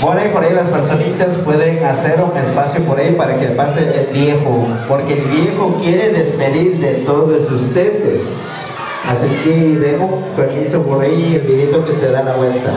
Por ahí, por ahí las personitas pueden hacer un espacio por ahí para que pase el viejo, porque el viejo quiere despedir de todos ustedes. Así es que dejo permiso por ahí el viejito que se da la vuelta.